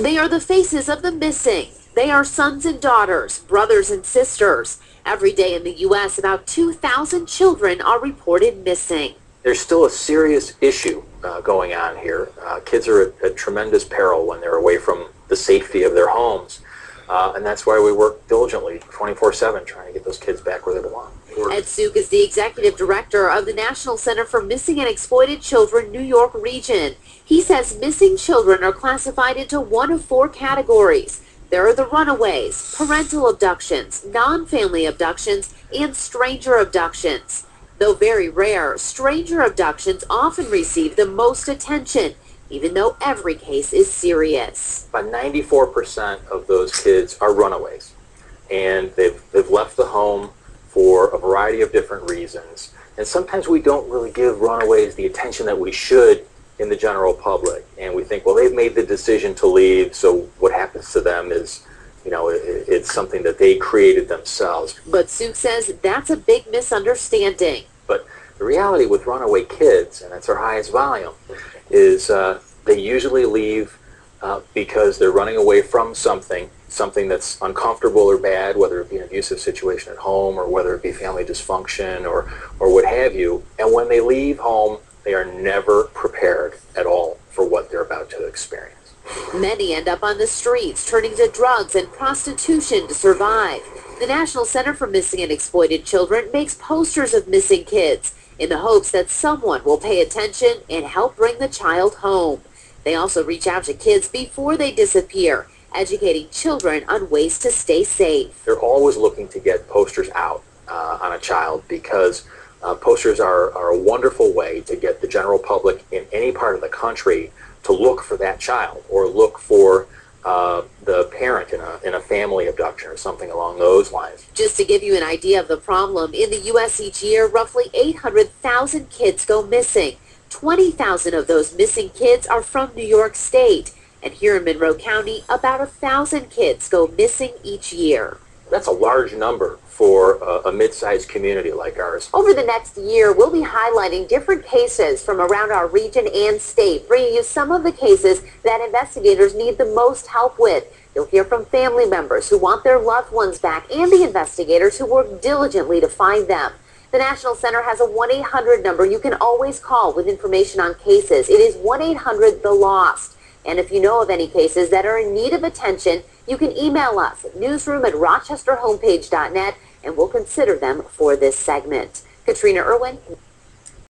They are the faces of the missing. They are sons and daughters, brothers and sisters. Every day in the U.S., about 2,000 children are reported missing. There's still a serious issue uh, going on here. Uh, kids are at, at, tremendous peril when they're away from the safety of their homes. Uh, and that's why we work diligently 24-7 trying to get those kids back where they belong. Ed Suk is the executive director of the National Center for Missing and Exploited Children New York region. He says missing children are classified into one of four categories. There are the runaways, parental abductions, non-family abductions, and stranger abductions. Though very rare, stranger abductions often receive the most attention, even though every case is serious. About 94% of those kids are runaways, and they've, they've left the home for a variety of different reasons. And sometimes we don't really give runaways the attention that we should in the general public. And we think, well, they've made the decision to leave, so what happens to them is, you know, it, it's something that they created themselves. But Suk says that's a big misunderstanding. But the reality with runaway kids, and that's our highest volume, is uh, they usually leave uh, because they're running away from something something that's uncomfortable or bad, whether it be an abusive situation at home or whether it be family dysfunction or, or what have you. And when they leave home, they are never prepared at all for what they're about to experience. Many end up on the streets, turning to drugs and prostitution to survive. The National Center for Missing and Exploited Children makes posters of missing kids in the hopes that someone will pay attention and help bring the child home. They also reach out to kids before they disappear educating children on ways to stay safe. They're always looking to get posters out uh, on a child because uh, posters are, are a wonderful way to get the general public in any part of the country to look for that child or look for uh, the parent in a, in a family abduction or something along those lines. Just to give you an idea of the problem, in the U.S. each year, roughly 800,000 kids go missing. 20,000 of those missing kids are from New York State. And here in Monroe County, about a thousand kids go missing each year. That's a large number for a, a mid-sized community like ours. Over the next year, we'll be highlighting different cases from around our region and state, bringing you some of the cases that investigators need the most help with. You'll hear from family members who want their loved ones back and the investigators who work diligently to find them. The National Center has a 1-800 number you can always call with information on cases. It is 1-800-THE-LOST. And if you know of any cases that are in need of attention, you can email us at newsroom at rochesterhomepage.net and we'll consider them for this segment. Katrina Irwin,